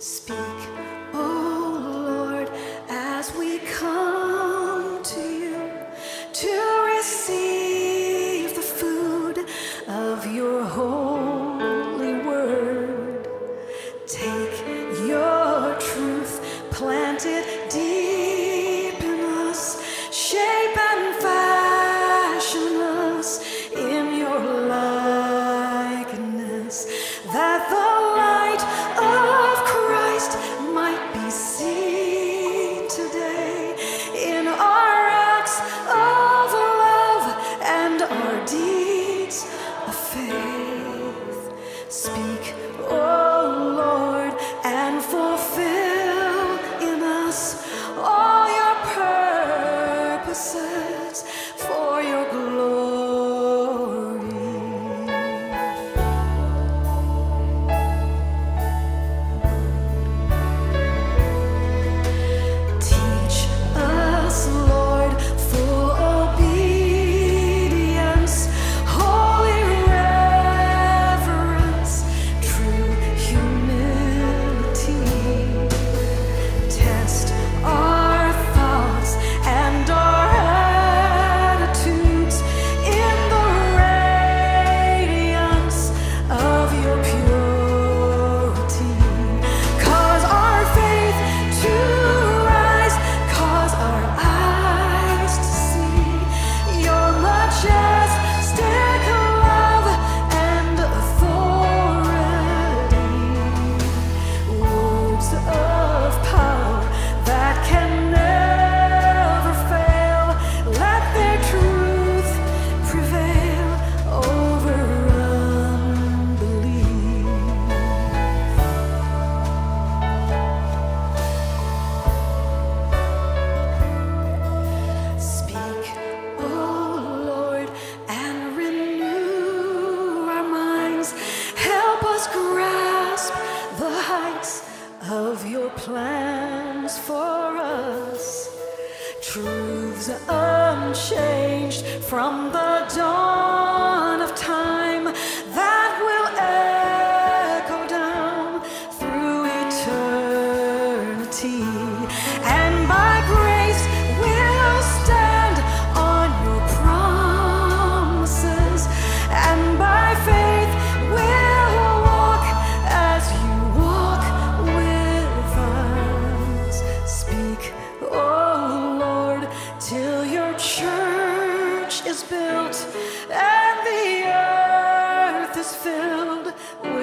speak. plans for us, truths unchanged from the dawn of time that will echo down through eternity. filled with